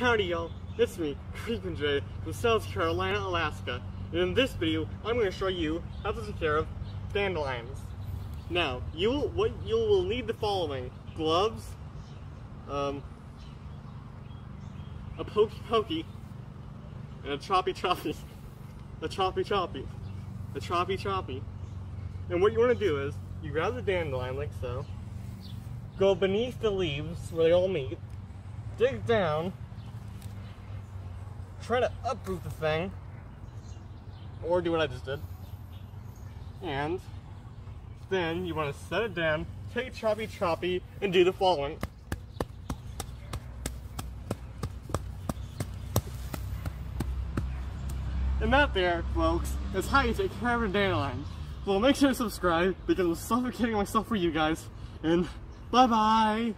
Howdy y'all, it's me, Kreepn' Jay from South Carolina, Alaska. And in this video, I'm going to show you how to take care of dandelions. Now, you will, what you will need the following. Gloves, um, a pokey pokey, and a choppy choppy. A choppy choppy. A choppy choppy. And what you want to do is, you grab the dandelion like so, go beneath the leaves where they all meet, dig down, try to uproot the thing, or do what I just did, and then you want to set it down, take choppy choppy, and do the following. And that there, folks, is how you take care of a dandelion. Well, make sure to subscribe because I'm suffocating myself for you guys. And bye-bye!